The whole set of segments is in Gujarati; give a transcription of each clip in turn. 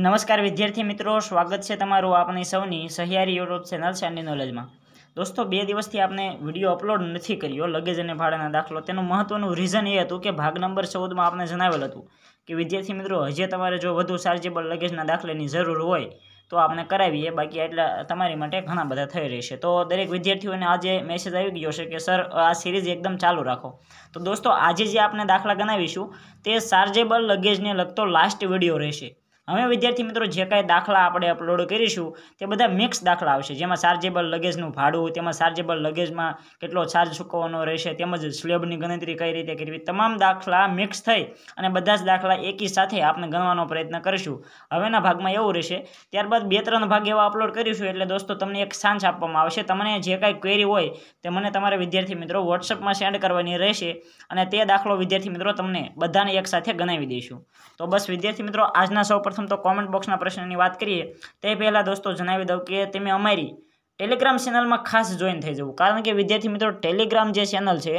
નમસ્કાર વિદ્યાર્થી મિત્રો, સ્વાગત છે તમારું આપણી સૌની સહિયારી યુટ્યુબ ચેનલ સેન્ડી નોલેજમાં દોસ્તો, બે દિવસથી આપણે વીડિયો અપલોડ નથી કર્યો, લગેજ અને ભાડાના દાખલો. તેનું મહત્વનું રીઝન એ હતું કે ભાગ નંબર ચૌદમાં આપણે જણાવેલ હતું કે વિદ્યાર્થી મિત્રો, હજી તમારે જો વધુ ચાર્જેબલ લગેજના દાખલાની જરૂર હોય, તો આપણે કરાવીએ. બાકી એટલા તમારી માટે ઘણા બધા થઈ રહેશે. તો દરેક વિદ્યાર્થીઓને આજે મેસેજ આવી ગયો છે કે સર આ સિરીઝ એકદમ ચાલુ રાખો. તો દોસ્તો, આજે જે આપણે દાખલા ગણાવીશું, તે ચાર્જેબલ લગેજને લગતો લાસ્ટ વીડિયો રહેશે. હવે વિદ્યાર્થી મિત્રો, જે કાંઈ દાખલા આપણે અપલોડ કરીશું, તે બધા મિક્સ દાખલા આવશે. જેમાં ચાર્જેબલ લગેજનું ભાડું, તેમાં ચાર્જેબલ લગેજમાં કેટલો ચાર્જ ચૂકવવાનો રહેશે, તેમજ સ્લેબની ગણતરી કઈ રીતે કરવી, તમામ દાખલા મિક્સ થઈ અને બધા જ દાખલા એકી સાથે આપણે ગણવાનો પ્રયત્ન કરીશું. હવેના ભાગમાં એવું રહેશે, ત્યારબાદ બે ત્રણ ભાગ એવા અપલોડ કરીશું, એટલે દોસ્તો તમને એક સાંજ આપવામાં આવશે. તમને જે કાંઈ ક્વેરી હોય, તે મને તમારા વિદ્યાર્થી મિત્રો વોટ્સઅપમાં સેન્ડ કરવાની રહેશે અને તે દાખલો વિદ્યાર્થી મિત્રો તમને બધાને એક સાથે ગણાવી દઈશું. તો બસ વિદ્યાર્થી મિત્રો, આજના સૌ પ્રથમ તો કોમેન્ટ બોક્સના પ્રશ્નની વાત કરીએ, તે પહેલાં દોસ્તો જણાવી દઉં કે તમે અમારી ટેલિગ્રામ ચેનલમાં ખાસ જોઈન થઈ જવું. કારણ કે વિદ્યાર્થી મિત્રો ટેલિગ્રામ જે ચેનલ છે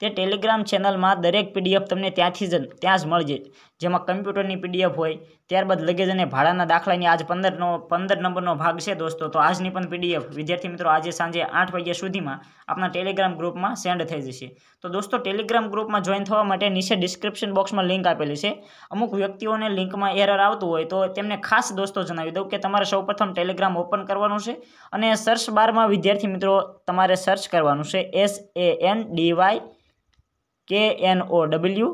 તે ટેલિગ્રામ ચેનલમાં દરેક પીડીએફ તમને ત્યાંથી જ ત્યાં જ મળજે. જેમાં કમ્પ્યુટરની પીડીએફ હોય, ત્યારબાદ લગેજ અને ભાડાના દાખલાની આજ પંદરનો પંદર નંબરનો ભાગ છે દોસ્તો. તો આજની પણ પીડીએફ વિદ્યાર્થી મિત્રો આજે સાંજે આઠ વાગ્યા સુધીમાં આપણા ટેલિગ્રામ ગ્રુપમાં સેન્ડ થઈ જશે. તો દોસ્તો ટેલિગ્રામ ગ્રુપમાં જોઈન થવા માટે નીચે ડિસ્ક્રિપ્શન બોક્સમાં લિંક આપેલી છે. અમુક વ્યક્તિઓને લિંકમાં એરર આવતું હોય તો તેમને ખાસ દોસ્તો જણાવી દઉં કે તમારે સૌપ્રથમ ટેલિગ્રામ ઓપન કરવાનું છે અને સર્ચ બારમાં વિદ્યાર્થી મિત્રો તમારે સર્ચ કરવાનું છે S A N D Y K N O W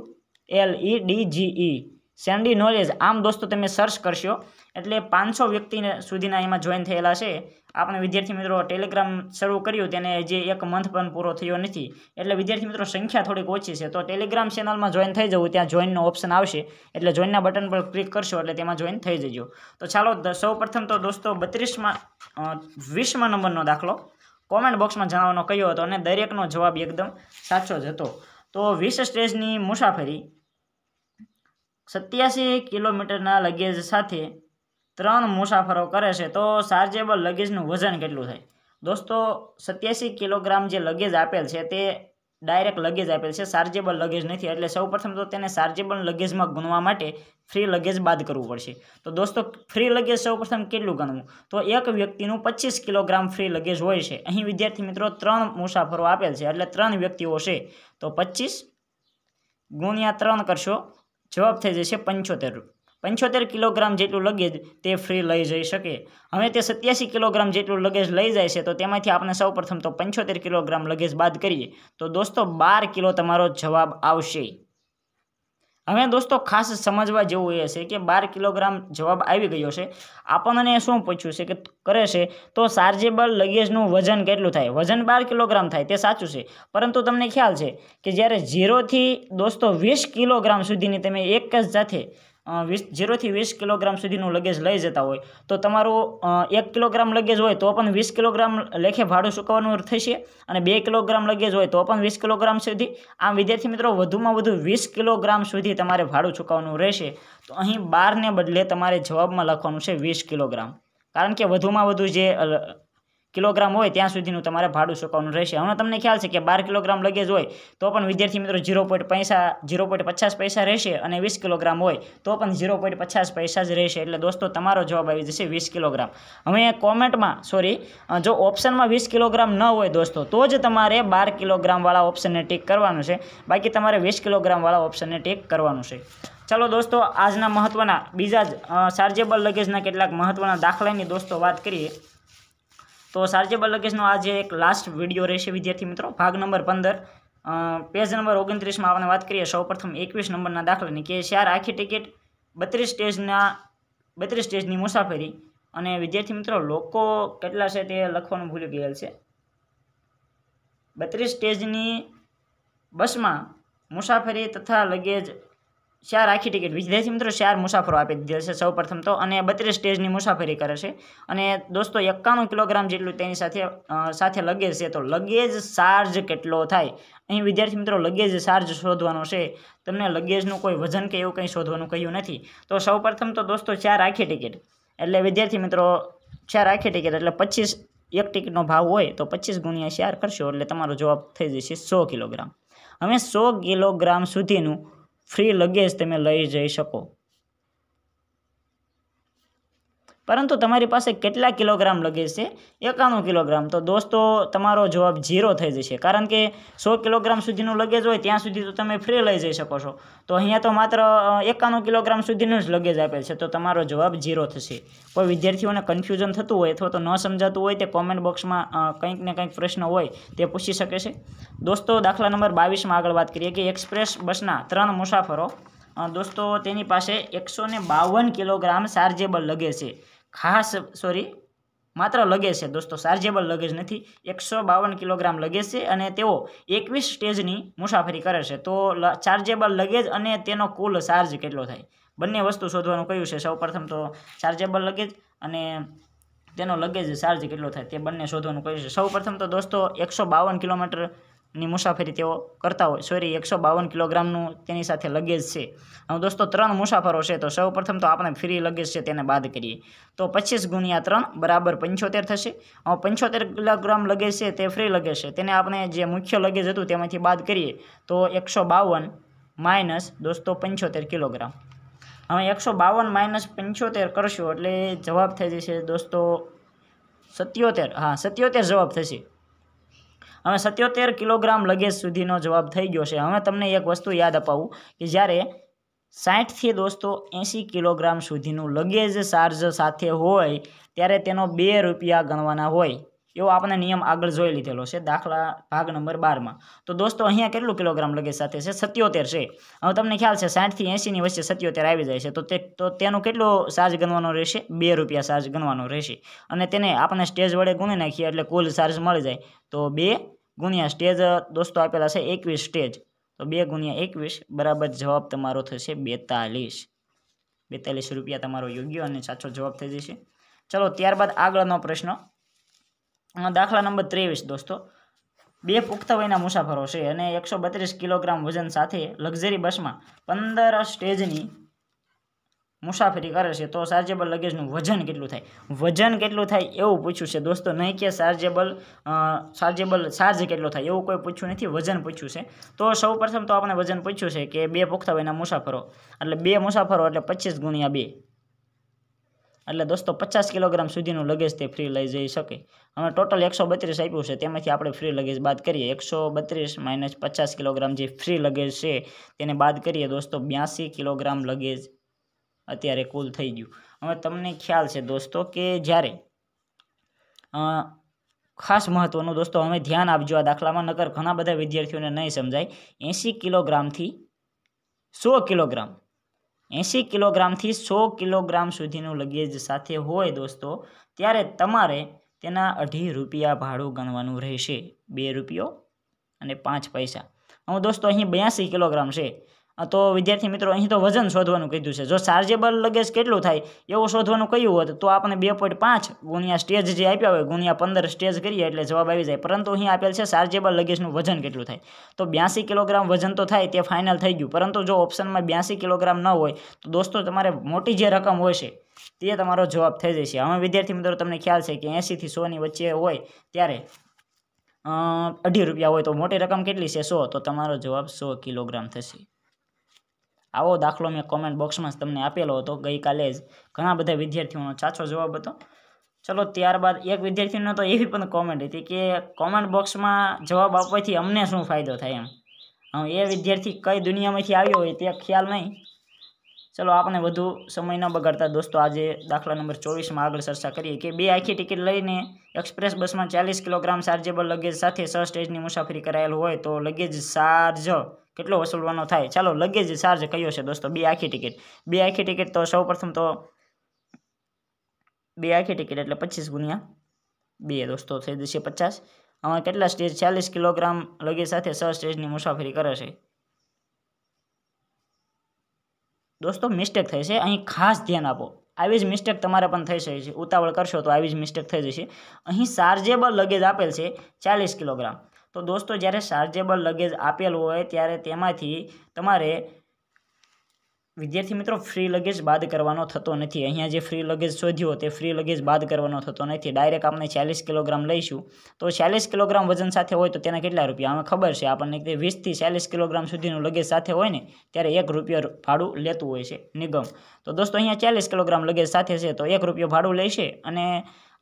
L E D G E Sandy knowledge આમ દોસ્તો તમે સર્ચ કરશો. એટલે પાંચસો વ્યક્તિને સુધીના એમાં જોઈન થયેલા છે. આપણે વિદ્યાર્થી મિત્રો ટેલિગ્રામ શરૂ કર્યું, તેને જે એક મંથ પણ પૂરો થયો નથી. એટલે વિદ્યાર્થી મિત્રો સંખ્યા થોડીક ઓછી છે. તો ટેલિગ્રામ ચેનલમાં જોઈન થઈ જવું, ત્યાં જોઈનનો ઓપ્શન આવશે. એટલે જોઈનના બટન પર ક્લિક કરશો, એટલે તેમાં જોઈન થઈ જજો. તો ચાલો સૌ તો દોસ્તો બત્રીસમાં વીસમાં નંબરનો દાખલો. કોમેન્ટ બોક્સમાં જણાવવાનો કહ્યો હતો અને દરેકનો જવાબ એકદમ સાચો જ હતો. તો વીસ સ્ટેજની મુસાફરી. સત્યાસી કિલોમીટરના લગેજ સાથે ત્રણ મુસાફરો કરે છે, તો ચાર્જેબલ લગેજનું વજન કેટલું થાય? દોસ્તો, સત્યાસી કિલોગ્રામ જે લગેજ આપેલ છે, તે ડાયરેક્ટ લગેજ આપેલ છે ચાર્જેબલ લગેજ નથી. એટલે સૌપ્રથમ તો તેને ચાર્જેબલ લગેજમાં ગુણવા માટે ફ્રી લગેજ બાદ કરવું પડશે. તો દોસ્તો ફ્રી લગેજ સૌપ્રથમ કેટલું ગણવું? તો એક વ્યક્તિનું પચીસ કિલોગ્રામ ફ્રી લગેજ હોય છે. અહીં વિદ્યાર્થી મિત્રો ત્રણ મુસાફરો આપેલ છે. એટલે ત્રણ વ્યક્તિઓ છે. તો પચીસ ગુણ્યા ત્રણ કરશો, જવાબ થઈ જશે પંચોતેર પંચોતેર કિલોગ્રામ જેટલું લગેજ તે ફ્રી લઈ જઈ શકે. હવે તે સત્યાસી કિલોગ્રામ જેટલું લગેજ લઈ જાય છે, તો તેમાંથી આપણે સૌ પ્રથમ તો પંચોતેર કિલોગ્રામ લગેજ બાદ કરીએ. તો દોસ્તો, બાર કિલો તમારો જવાબ આવશે. હવે દોસ્તો, ખાસ સમજવા જેવું એ છે કે બાર કિલોગ્રામ જવાબ આવી ગયો છે. આપણને શું પૂછ્યું છે કે કરે છે? તો ચાર્જેબલ લગેજનું વજન કેટલું થાય? વજન બાર કિલોગ્રામ થાય, તે સાચું છે. પરંતુ તમને ખ્યાલ છે કે જ્યારે ઝીરોથી દોસ્તો વીસ કિલોગ્રામ સુધીની તમે એક જ સાથે વીસ ઝીરોથી વીસ કિલોગ્રામ સુધીનું લગેજ લઈ જતા હોય. તો તમારું એક કિલોગ્રામ લગેજ હોય તો પણ વીસ કિલોગ્રામ લેખે ભાડું ચૂકવવાનું થશે અને બે કિલોગ્રામ લગેજ હોય તો પણ વીસ કિલોગ્રામ સુધી. આમ વિદ્યાર્થી મિત્રો, વધુમાં વધુ વીસ કિલોગ્રામ સુધી તમારે ભાડું ચૂકવવાનું રહેશે. તો અહીં બારને બદલે તમારે જવાબમાં લખવાનું છે વીસ કિલોગ્રામ. કારણ કે વધુમાં વધુ જે કિલોગ્રામ હોય ત્યાં સુધીનું તમારે ભાડું ચૂકવવાનું રહેશે. હવે તમને ખ્યાલ છે કે બાર કિલોગ્રામ લગેજ હોય, તો પણ વિદ્યાર્થી મિત્રો ઝીરો પોઈન્ટ પૈસા, ઝીરો પોઈન્ટ પચાસ પૈસા રહેશે અને વીસ કિલોગ્રામ હોય, તો પણ ઝીરો પોઈન્ટ પચાસ પૈસા જ રહેશે. એટલે દોસ્તો, તમારો જવાબ આવી જશે વીસ કિલોગ્રામ. હવે કોમેન્ટમાં સોરી જો ઓપ્શનમાં વીસ કિલોગ્રામ ન હોય દોસ્તો, તો જ તમારે બાર કિલોગ્રામવાળા ઓપ્શનને ટીક કરવાનું છે. બાકી તમારે વીસ કિલોગ્રામવાળા ઓપ્શનને ટીક કરવાનું છે. ચાલો દોસ્તો, આજના મહત્ત્વના બીજા જ ચાર્જેબલ લગેજના કેટલાક મહત્ત્વના દાખલાની દોસ્તો વાત કરીએ. તો ચાર્જેબલ લગેજનો આજે એક લાસ્ટ વીડિયો રહેશે, વિદ્યાર્થી મિત્રો. ભાગ નંબર પંદર. પેજ નંબર ઓગણત્રીસમાં આપણે વાત કરીએ. સૌપ્રથમ એકવીસ નંબરના દાખલાની કે ચાર આખી ટિકિટ બત્રીસ સ્ટેજના, બત્રીસ સ્ટેજની મુસાફરી. અને વિદ્યાર્થી મિત્રો, લોકો કેટલા છે તે લખવાનું ભૂલી ગયેલ છે. બત્રીસ સ્ટેજની બસમાં મુસાફરી તથા લગેજ ચાર આખી ટિકિટ વિદ્યાર્થી મિત્રો ચાર મુસાફરો આપી દીધેલ છે? સૌ પ્રથમ તો અને બત્રીસ સ્ટેજની મુસાફરી કરે છે. અને દોસ્તો, એકાણું કિલોગ્રામ જેટલું તેની સાથે સાથે લગેજ છે. તો લગેજ ચાર્જ કેટલો થાય? અહીં વિદ્યાર્થી મિત્રો લગેજ ચાર્જ શોધવાનો છે. તમને લગેજનું કોઈ વજન કે એવું કંઈ શોધવાનું કહ્યું નથી. તો સૌ તો દોસ્તો ચાર આખી ટિકિટ એટલે વિદ્યાર્થી મિત્રો ચાર આખી ટિકિટ એટલે પચીસ, એક ટિકિટનો ભાવ હોય તો પચીસ ગુણ્યા ચાર કરશો? એટલે તમારો જવાબ થઈ જશે સો કિલોગ્રામ. હવે સો કિલોગ્રામ સુધીનું ફ્રી લગેજ તમે લઈ જઈ શકો. પરંતુ તમારી પાસે કેટલા કિલોગ્રામ લગેજ છે? એકાણું કિલોગ્રામ. તો દોસ્તો, તમારો જવાબ ઝીરો થઈ જશે. કારણ કે સો કિલોગ્રામ સુધીનું લગેજ હોય, ત્યાં સુધી તો તમે ફ્રી લઈ જઈ શકો છો. તો અહીંયા તો માત્ર એકાણું કિલોગ્રામ સુધીનું જ લગેજ આપેલ છે. તો તમારો જવાબ ઝીરો થશે. કોઈ વિદ્યાર્થીઓને કન્ફ્યુઝન થતું હોય અથવા તો ન સમજાતું હોય તે કોમેન્ટ બોક્સમાં કંઈક ને કંઈક પ્રશ્ન હોય તે પૂછી શકે છે. દોસ્તો, દાખલા નંબર બાવીસમાં આગળ વાત કરીએ કે એક્સપ્રેસ બસના ત્રણ મુસાફરો દોસ્તો, તેની પાસે એકસો બાવન કિલોગ્રામ ચાર્જેબલ લગે છે. ખાસ સોરી માત્ર લગેજ છે દોસ્તો ચાર્જેબલ લગેજ નથી, એકસો બાવન કિલોગ્રામ લગેજ છે અને તેઓ એકવીસ સ્ટેજની મુસાફરી કરે છે. તો ચાર્જેબલ લગેજ અને તેનો કુલ ચાર્જ કેટલો થાય? બંને વસ્તુ શોધવાનું કહ્યું છે? સૌપ્રથમ તો ચાર્જેબલ લગેજ અને તેનો લગેજ ચાર્જ કેટલો થાય તે બંને શોધવાનું કહ્યું છે? સૌપ્રથમ તો દોસ્તો, એકસો બાવન કિલોમીટર ની મુસાફરી તેઓ કરતા હોય. સોરી, એકસો બાવન કિલોગ્રામનું તેની સાથે લગેજ છે. હવે દોસ્તો, ત્રણ મુસાફરો છે તો સૌ પ્રથમ તો આપણે ફ્રી લગેજ છે તેને બાદ કરીએ. તો પચીસ ગુણ્યા ત્રણ બરાબર પંચોતેર થશે. હવે પંચોતેર કિલોગ્રામ લગેજ છે તે ફ્રી લગેજ છે. તેને આપણે જે મુખ્ય લગેજ હતું તેમાંથી બાદ કરીએ તો એકસો બાવન માઇનસ દોસ્તો પંચોતેર કિલોગ્રામ. હવે એકસો બાવન માઇનસ પંચોતેર કરશો એટલે જવાબ થઈ જશે દોસ્તો સત્યોતેર. હા, સત્યોતેર જવાબ થશે. હવે સત્યોતેર કિલોગ્રામ લગેજ સુધીનો જવાબ થઈ ગયો છે. હવે તમને એક વસ્તુ યાદ અપાવું કે જ્યારે સાઠથી દોસ્તો એંસી કિલોગ્રામ સુધીનું લગેજ ચાર્જ સાથે હોય, ત્યારે તેનો બે રૂપિયા ગણવાના હોય, એવો આપણે નિયમ આગળ જોઈ લીધેલો છે દાખલા ભાગ નંબર બારમાં. તો દોસ્તો, અહીંયા કેટલું કિલોગ્રામ લગેજ સાથે છે? સત્યોતેર છે. હવે તમને ખ્યાલ છે, સાઠથી એંસીની વચ્ચે સત્યોતેર આવી જાય છે. તો તે, તો તેનું કેટલો ચાર્જ ગણવાનો રહેશે? બે રૂપિયા ચાર્જ ગણવાનો રહેશે. અને તેને આપણે સ્ટેજ વડે ગુણી નાખીએ એટલે કુલ ચાર્જ મળી જાય. તો બે ગુણ્યા સ્ટેજ દોસ્તો આપેલા છે એકવીસ સ્ટેજ. તો બે ગુણ્યા એકવીસ બરાબર જવાબ તમારો થશે બેતાલીસ. બેતાલીસ રૂપિયા તમારો યોગ્ય અને સાચો જવાબ થઈ જશે. ચલો ત્યારબાદ આગળનો પ્રશ્ન. દાખલા નંબર ત્રેવીસ દોસ્તો. બે પુખ્ત વયના મુસાફરો છે અને એકસો બત્રીસ કિલોગ્રામ વજન સાથે લક્ઝરી બસમાં પંદર સ્ટેજની મુસાફરી કરે છે તો ચાર્જેબલ લગેજનું વજન કેટલું થાય? વજન કેટલું થાય એવું પૂછ્યું છે. દોસ્તો, નહીં કે ચાર્જેબલ ચાર્જેબલ ચાર્જ કેટલો થાય એવું કોઈ પૂછ્યું નથી, વજન પૂછ્યું છે. તો સૌ પ્રથમ તો આપણે વજન પૂછ્યું છે કે બે પુખ્તા વયના મુસાફરો, એટલે બે મુસાફરો એટલે પચીસ ગુણ્યા બે. એટલે દોસ્તો, પચાસ કિલોગ્રામ સુધીનું લગેજ તે ફ્રી લઈ જઈ શકે. હવે ટોટલ એકસો બત્રીસ આપ્યું છે, તેમાંથી આપણે ફ્રી લગેજ બાદ કરીએ. એકસો બત્રીસ માઇનસ પચાસ કિલોગ્રામ જે ફ્રી લગેજ છે, તેને બાદ કરીએ દોસ્તો, બ્યાસી કિલોગ્રામ લગેજ. અત્યારે કુલ થઈ ગયું. હવે તમને ખ્યાલ છે દોસ્તો કે જ્યારે ખાસ મહત્ત્વનું દોસ્તો અમે ધ્યાન આપજો આ દાખલામાં, નકર ઘણા બધા વિદ્યાર્થીઓને નહીં સમજાય. એંસી કિલોગ્રામથી સો કિલોગ્રામ એંસી કિલોગ્રામથી સો કિલોગ્રામ સુધીનું લગેજ સાથે હોય દોસ્તો, ત્યારે તમારે તેના અઢી રૂપિયા ભાડું ગણવાનું રહેશે. બે રૂપિયો અને પાંચ પૈસા. હું દોસ્તો અહીં બ્યાસી કિલોગ્રામ છે. તો વિદ્યાર્થી મિત્રો, અહીં તો વજન શોધવાનું કીધું છે. જો ચાર્જેબલ લગેજ કેટલું થાય, એવું શોધવાનું કહ્યું હોત, તો આપણે બે પોઈન્ટ પાંચ ગુણ્યા સ્ટેજ જે આપ્યા હોય, ગુણ્યા પંદર સ્ટેજ કરીએ એટલે જવાબ આવી જાય. પરંતુ અહીં આપેલ છે ચાર્જેબલ લગેજનું વજન કેટલું થાય? તો બ્યાસી કિલોગ્રામ વજન તો થાય, તે ફાઇનલ થઈ ગયું. પરંતુ જો ઓપ્શનમાં બ્યાસી કિલોગ્રામ ન હોય, તો દોસ્તો, તમારે મોટી જે રકમ હોય છે, તે તમારો જવાબ થઈ જશે. હવે વિદ્યાર્થી મિત્રો, તમને ખ્યાલ છે કે એંસીથી સોની વચ્ચે હોય, ત્યારે અઢી રૂપિયા હોય, તો મોટી રકમ કેટલી છે સો? તો તમારો જવાબ સો કિલોગ્રામ થશે. આવો દાખલો મેં કોમેન્ટ બોક્સમાં તમને આપેલો હતો, ગઈકાલે જ. ઘણા બધા વિદ્યાર્થીઓનો સાચો જવાબ હતો. ચલો, ત્યારબાદ એક વિદ્યાર્થીનો તો એવી પણ કોમેન્ટ હતી કે કોમેન્ટ બોક્સમાં જવાબ આપવાથી અમને શું ફાયદો થાય એમ? એ વિદ્યાર્થી કઈ દુનિયામાંથી આવ્યો હોય તે ખ્યાલ નહીં. ચલો આપણે વધુ સમય ન બગાડતા દોસ્તો, આજે દાખલા નંબર ચોવીસમાં આગળ ચર્ચા કરીએ કે બે આખી ટિકિટ લઈને એક્સપ્રેસ બસમાં ચાલીસ કિલોગ્રામ ચાર્જેબલ લગેજ સાથે છ સ્ટેજની મુસાફરી કરાયેલ હોય તો લગેજ ચાર્જ કેટલો વસૂલવાનો થાય? ચાલો લગેજ ચાર્જ કયો છે દોસ્તો? બે આખી ટિકિટ બે આખી ટિકિટ તો સૌપ્રથમ તો બે આખી ટિકિટ એટલે પચીસ ગુણ્યા બે દોસ્તો, થઈ જશે પચાસ. આમાં કેટલા સ્ટેજ? ચાલીસ કિલોગ્રામ લગેજ સાથે છ સ્ટેજની મુસાફરી કરે છે. દોસ્તો મિસ્ટેક થઈ છે. અહીં ખાસ ધ્યાન આપો. આવી જ મિસ્ટેક તમારે પણ થઈ શકે છે. ઉતાવળ કરશો તો આવી જ મિસ્ટેક થઈ જશે. અહીં ચાર્જેબલ લગેજ આપેલ છે ચાલીસ કિલોગ્રામ. તો દોસ્તો, જ્યારે ચાર્જેબલ લગેજ આપેલ હોય, ત્યારે તેમાંથી તમારે વિદ્યાર્થી મિત્રો ફ્રી લગેજ બાદ કરવાનો થતો નથી. અહીંયા જે ફ્રી લગેજ શોધ્યો તે ફ્રી લગેજ બાદ કરવાનો થતો નથી. ડાયરેક્ટ આપણે ચાલીસ કિલોગ્રામ લઈશું. તો ચાલીસ કિલોગ્રામ વજન સાથે હોય તો તેના કેટલા રૂપિયા? અમે ખબર છે, આપણને કે વીસથી ચાલીસ કિલોગ્રામ સુધીનું લગેજ સાથે હોય ને, ત્યારે એક રૂપિયો ભાડું લેતું હોય છે, નિગમ. તો દોસ્તો, અહીંયા ચાલીસ કિલોગ્રામ લગેજ સાથે છે, તો એક રૂપિયો ભાડું લેશે અને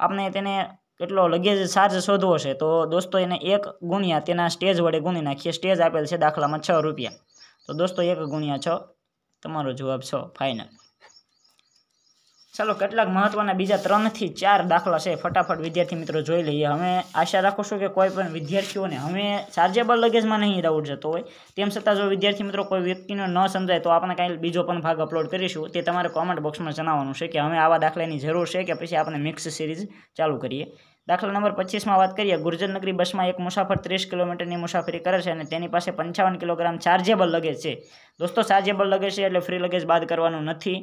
આપણે તેને કેટલો લગેજ ચાર્જ શોધવો છે, તો દોસ્તો એને એક ગુણ્યા તેના સ્ટેજ વડે ગુણી નાખીએ. સ્ટેજ આપેલ છે દાખલામાં છ રૂપિયા. તો દોસ્તો એક ગુણ્યા છ, તમારો જવાબ છ ફાઇનલ ચાલો, કેટલાક મહત્વના બીજા ત્રણથી ચાર દાખલા છે, ફટાફટ વિદ્યાર્થી મિત્રો જોઈ લઈએ. અમે આશા રાખું છું કે કોઈ પણ વિદ્યાર્થીઓને અમે ચાર્જેબલ લગેજમાં નહીં ડાઉટ જતો હોય. તેમ છતાં જો વિદ્યાર્થી મિત્રો કોઈ વ્યક્તિને ન સમજાય તો આપણે કાંઈ બીજો પણ ભાગ અપલોડ કરીશું. તે તમારે કોમેન્ટ બોક્સમાં જણાવવાનું છે કે અમે આવા દાખલાની જરૂર છે કે પછી આપણે મિક્સ સિરીઝ ચાલુ કરીએ. દાખલા નંબર પચીસમાં વાત કરીએ ગુર્જરનગરી બસમાં એક મુસાફર ત્રીસ કિલોમીટરની મુસાફરી કરે છે અને તેની પાસે પંચાવન કિલોગ્રામ ચાર્જેબલ લગેજ છે. દોસ્તો ચાર્જેબલ લગેજ છે એટલે ફ્રી લગેજ બાદ કરવાનું નથી.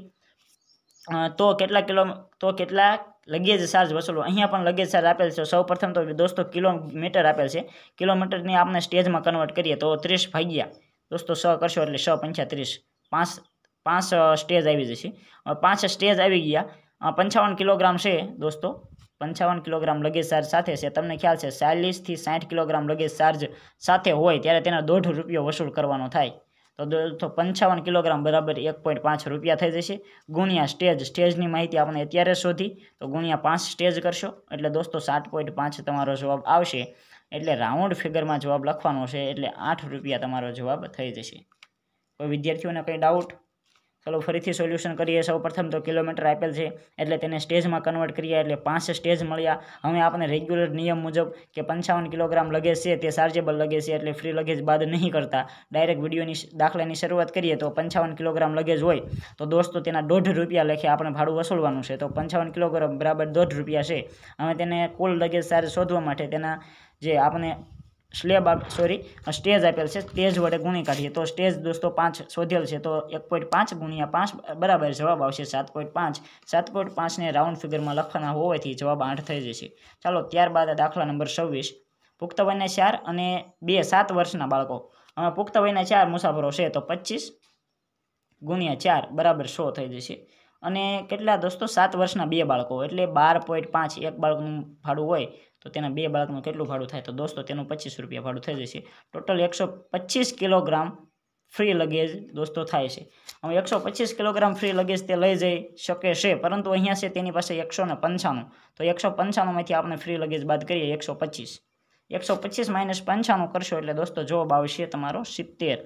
તો કેટલા કિલો, તો કેટલા લગેજ ચાર્જ વસૂલો? અહીંયા પણ લગેજ ચાર્જ આપેલ છે. સૌ પ્રથમ તો દોસ્તો કિલોમીટર આપેલ છે. કિલોમીટરની આપણે સ્ટેજમાં કન્વર્ટ કરીએ તો ત્રીસ ભાગ્યા. દોસ્તો, સ કરશો એટલે સો પંચાત્રીસ પાંચ પાંચ સ્ટેજ આવી જશે. પાંચ સ્ટેજ આવી ગયા. પંચાવન કિલોગ્રામ છે દોસ્તો. પંચાવન કિલોગ્રામ લગેજ ચાર્જ સાથે છે. તમને ખ્યાલ છે, ચાલીસથી સાઠ કિલોગ્રામ લગેજ ચાર્જ સાથે હોય ત્યારે તેના દોઢ રૂપિયો વસૂલ કરવાનો થાય. તો દોસ્તો પંચાવન કિલોગ્રામ બરાબર એક પોઈન્ટ પાંચ રૂપિયા થઈ જશે. ગુણ્યા સ્ટેજ, સ્ટેજની માહિતી આપણે અત્યારે શોધી. તો ગુણ્યા પાંચ સ્ટેજ કરશો. એટલે દોસ્તો સાત પોઈન્ટ પાંચ તમારો જવાબ આવશે. એટલે રાઉન્ડ ફિગરમાં જવાબ લખવાનો છે. એટલે આઠ રૂપિયા તમારો જવાબ થઈ જશે. કોઈ વિદ્યાર્થીઓને કંઈ ડાઉટ? ચલો ફરીથી સોલ્યુશન કરીએ. સૌ પ્રથમ તો કિલોમીટર આપેલ છે. એટલે તેને સ્ટેજમાં કન્વર્ટ કરીએ. એટલે પાંચ સ્ટેજ મળ્યા. હવે આપણે રેગ્યુલર નિયમ મુજબ કે પંચાવન કિલોગ્રામ લગેજ છે તે ચાર્જેબલ લગેજ છે. એટલે ફ્રી લગેજ બાદ નહીં કરતા. ડાયરેક્ટ વિડીયોની દાખલાની શરૂઆત કરીએ તો પંચાવન કિલોગ્રામ લગેજ હોય. તો દોસ્તો તેના દોઢ રૂપિયા લેખે આપણે ભાડું વસૂલવાનું છે. તો પંચાવન કિલોગ્રામ બરાબર દોઢ રૂપિયા છે. હવે તેને કુલ લગેજ ચાર્જ શોધવા માટે તેના જે આપણે સ્લેબ સોરી સ્ટેજ આપેલ છે, સ્ટેજ વડે ગુણી કાઢીએ. તો સ્ટેજ દોસ્તો પાંચ શોધેલ છે, તો એક પોઈન્ટ પાંચ ગુણ્યા પાંચ, બરાબર, જવાબ આવશે સાત પોઈન્ટ પાંચ. સાત પોઈન્ટ પાંચને રાઉન્ડ ફિગરમાં લખવાના હોવાથી જવાબ આઠ થઈ જશે. ચાલો, ત્યારબાદ દાખલા નંબર છવ્વીસ. પુખ્ત વયના ચાર અને બે, સાત વર્ષના બાળકો. હવે પુખ્ત વયના ચાર મુસાફરો છે, તો પચીસ ગુણ્યા ચાર, બરાબર, સો થઈ જશે. અને કેટલા દોસ્તો? સાત વર્ષના બે બાળકો, એટલે બાર પોઈન્ટ પાંચ એક બાળકનું ભાડું હોય તો તેના બે બાળકનું કેટલું ભાડું થાય? તો દોસ્તો, તેનું પચીસ રૂપિયા ભાડું થઈ જશે. ટોટલ એકસો પચીસ કિલોગ્રામ ફ્રી લગેજ દોસ્તો થાય છે. હવે એકસો પચીસ કિલોગ્રામ ફ્રી લગેજ તે લઈ જઈ શકે છે, પરંતુ અહીંયા છે તેની પાસે એકસો ને પંચાણું. તો એકસો પંચાણુંમાંથી આપણે ફ્રી લગેજ બાદ કરીએ, એકસો પચીસ. એકસો પચીસ માઇનસ પંચાણું કરશો એટલે દોસ્તો જવાબ આવશે તમારો સિત્તેર.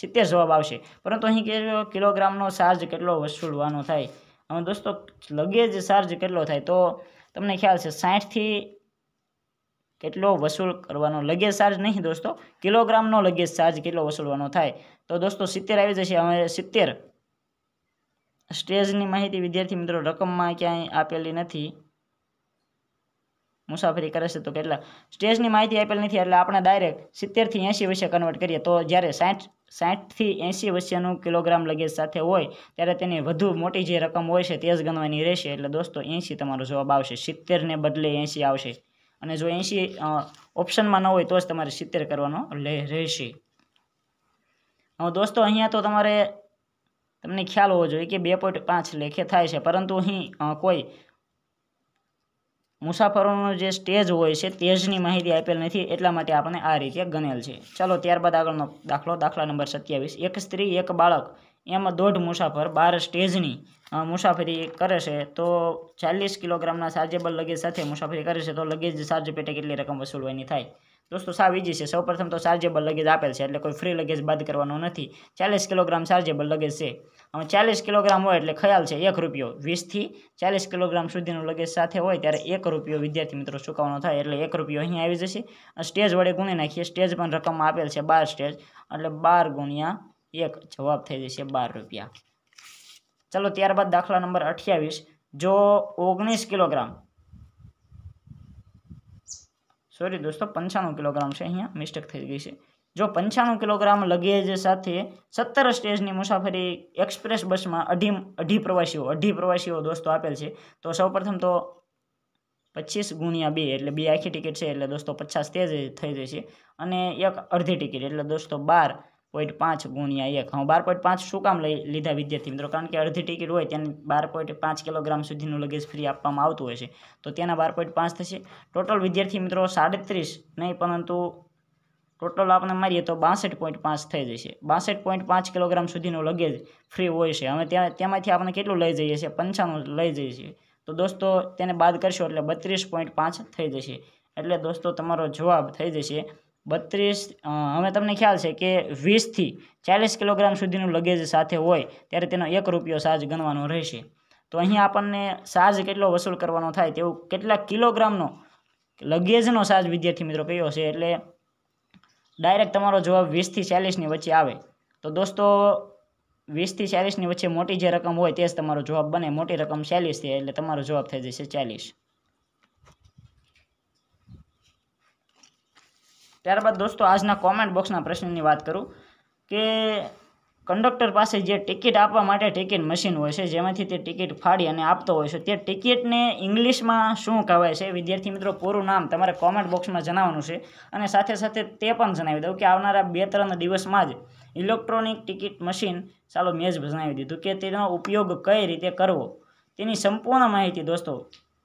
સિત્તેર જવાબ આવશે. પરંતુ અહીં કે કિલોગ્રામનો ચાર્જ કેટલો વસૂલવાનો થાય? હવે દોસ્તો, લગેજ ચાર્જ કેટલો થાય? તો તમને ખ્યાલ છે સાઠથી કેટલો વસૂલ કરવાનો લગેજ ચાર્જ નહીં દોસ્તો કિલોગ્રામનો લગેજ ચાર્જ કેટલો વસૂલવાનો થાય? તો દોસ્તો સિત્તેર આવી જશે, હવે સિત્તેર. સ્ટેજની માહિતી વિદ્યાર્થી મિત્રો રકમમાં ક્યાંય આપેલી નથી. મુસાફરી કરે છે તો કેટલા? સ્ટેજની માહિતી આપેલ નથી, એટલે આપણે ડાયરેક્ટ સિત્તેરથી એંશી વચ્ચે કન્વર્ટ કરીએ. તો જ્યારે સાઠ સાઠથી એંસી વચ્ચેનું કિલોગ્રામ લગેજ સાથે હોય, ત્યારે તેની વધુ મોટી જે રકમ હોય છે તે જ ગણવાની રહેશે. એટલે દોસ્તો એંસી તમારો જવાબ આવશે. સિત્તેરને બદલે એંસી આવશે. અને જો એંસી ઓપ્શનમાં ન હોય તો જ તમારે સિત્તેર કરવાનો રહેશે. દોસ્તો, અહીંયા તો તમારે, તમને ખ્યાલ હોવો જોઈએ કે બે પોઈન્ટ પાંચ લેખે થાય છે. પરંતુ અહીં કોઈ મુસાફરોનો જે સ્ટેજ હોય છે, તેજની માહિતી આપેલ નથી, એટલા માટે આપણે આ રીતે ગણેલ છે. ચાલો ત્યારબાદ આગળનો દાખલો, દાખલા નંબર સત્યાવીસ. એક સ્ત્રી, એક બાળક, એમાં દોઢ મુસાફર, બાર સ્ટેજની મુસાફરી કરે છે, તો ચાલીસ કિલોગ્રામના ચાર્જેબલ લગેજ સાથે મુસાફરી કરે છે, તો લગેજ ચાર્જ પેટે કેટલી રકમ વસૂલવાની થાય? દોસ્તો સાવ ઇઝી છે. સૌપ્રથમ તો ચાર્જેબલ લગેજ આપેલ છે, એટલે કોઈ ફ્રી લગેજ બાદ કરવાનો નથી. ચાલીસ કિલોગ્રામ ચાર્જેબલ લગેજ છે. હવે ચાલીસ કિલોગ્રામ હોય એટલે ખ્યાલ છે, એક રૂપિયો. વીસથી ચાલીસ કિલોગ્રામ સુધીનું લગેજ સાથે હોય ત્યારે એક રૂપિયો વિદ્યાર્થી મિત્રો ચૂકવવાનો થાય, એટલે એક રૂપિયો અહીં આવી જશે. સ્ટેજ વડે ગુણી નાખીએ સ્ટેજ પણ રકમ આપેલ છે બાર સ્ટેજ એટલે બાર ગુણ્યા એક જવાબ થઈ જશે બાર રૂપિયા. ચલો ત્યારબાદ દાખલા નંબર અઠ્યાવીસ. જો ઓગણીસ કિલોગ્રામ સોરી, દોસ્તો, પંચાણું કિલોગ્રામ છે અહીંયા મિસ્ટેક થઈ ગઈ છે. જો પંચાણું કિલોગ્રામ લગેજ સાથે સત્તર સ્ટેજની મુસાફરી એક્સપ્રેસ બસમાં અઢી અઢી પ્રવાસીઓ અઢી પ્રવાસીઓ દોસ્તો આપેલ છે. તો સૌપ્રથમ તો પચીસ ગુણ્યા બે, એટલે બે આખી ટિકિટ છે, એટલે દોસ્તો પચાસ તે જ થઈ જશે. અને એક અડધી ટિકિટ એટલે દોસ્તો બાર પોઈન્ટ પાંચ ગુણ્યા એક. હા બાર પોઈન્ટ પાંચ શું કામ લઈ લીધા વિદ્યાર્થી મિત્રો? કારણ કે અડધી ટિકિટ હોય તેને બાર પોઈન્ટ પાંચ કિલોગ્રામ સુધીનું લગેજ ફ્રી આપવામાં આવતું હોય છે. તો તેના બાર પોઈન્ટ પાંચ થશે. ટોટલ વિદ્યાર્થી મિત્રો સાડત્રીસ નહીં, પરંતુ ટોટલ આપણે મારીએ તો બાસઠ પોઈન્ટ પાંચ થઈ જશે. બાસઠ પોઈન્ટ પાંચ કિલોગ્રામ સુધીનું લગેજ ફ્રી હોય છે. હવે ત્યાં, તેમાંથી આપણે કેટલું લઈ જઈએ છીએ? પંચાણું લઈ જઈએ છીએ. તો દોસ્તો, તેને બાદ કરશો એટલે બત્રીસ પોઈન્ટ પાંચ થઈ જશે. એટલે દોસ્તો, તમારો જવાબ થઈ જશે બત્રીસ હવે તમને ખ્યાલ છે કે વીસથી ચાલીસ કિલોગ્રામ સુધીનું લગેજ સાથે હોય ત્યારે તેનો એક રૂપિયો સાજ ગણવાનો રહેશે. તો અહીં આપણને સાજ કેટલો વસૂલ કરવાનો થાય તેવું કેટલા કિલોગ્રામનો લગેજનો સાજ વિદ્યાર્થી મિત્રો કયો છે? એટલે ડાયરેક્ટ તમારો જવાબ વીસથી ચાલીસની વચ્ચે આવે. તો દોસ્તો, વીસથી ચાલીસની વચ્ચે મોટી જે રકમ હોય તે જ તમારો જવાબ બને. મોટી રકમ ચાલીસ છે એટલે તમારો જવાબ થઈ જશે ચાલીસ. ત્યારબાદ દોસ્તો, આજના કોમેન્ટ બોક્સના પ્રશ્નની વાત કરું કે કંડક્ટર પાસે જે ટિકિટ આપવા માટે ટિકિટ મશીન હોય છે, જેમાંથી તે ટિકિટ ફાડી અને આપતો હોય છે, તે ટિકિટને ઇંગ્લિશમાં શું કહેવાય છે? વિદ્યાર્થી મિત્રો, પૂરું નામ તમારે કોમેન્ટ બોક્સમાં જણાવવાનું છે અને સાથે સાથે તે પણ જણાવી દઉં કે આવનારા બે ત્રણ દિવસમાં જ ઇલેક્ટ્રોનિક ટિકિટ મશીન ચાલો મેં જ જણાવી દીધું કે તેનો ઉપયોગ કઈ રીતે કરવો? તેની સંપૂર્ણ માહિતી દોસ્તો,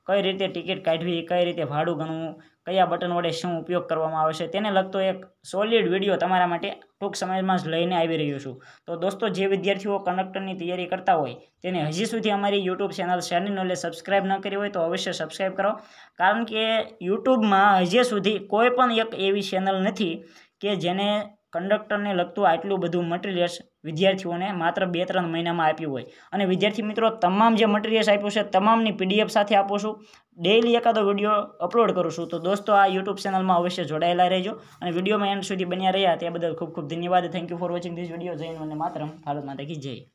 કઈ રીતે ટિકિટ કાઢવી, કઈ રીતે ભાડું ગણવું કયા બટન વડે શું ઉપયોગ કરવામાં આવે છે તેને લગતો એક સોલિડ વીડિયો તમારા માટે ટૂંક સમયમાં જ લઈને આવી રહ્યો છું. તો દોસ્તો, જે વિદ્યાર્થીઓ કંડક્ટરની તૈયારી કરતા હોય તેને હજી સુધી અમારી યુટ્યુબ ચેનલ શેરની નોલેજ સબસ્ક્રાઈબ ન કરી હોય તો અવશ્ય સબસ્ક્રાઈબ કરો. કારણ કે યુટ્યુબમાં હજી સુધી કોઈ પણ એક એવી ચેનલ નથી કે જેને કંડક્ટરને લગતું આટલું બધું મટીરિયલ્સ વિદ્યાર્થીઓને માત્ર બે ત્રણ મહિનામાં આપ્યું હોય. અને વિદ્યાર્થી મિત્રો, તમામ જે મટીરિયલ્સ આપ્યું છે, તમામની પીડીએફ સાથે આપું છું. ડેઇલી એકાદો વીડિયો અપલોડ કરું છું. તો દોસ્તો, આ યુટ્યુબ ચેનલમાં અવશ્ય જોડાયેલા રહેજો. અને વિડીયોમાં એન્ડ સુધી બન્યા રહ્યા. તે બદલ ખૂબ ખૂબ ધન્યવાદ. Thank you for watching this video જય અને માત્ર ભારત માતા કી જય.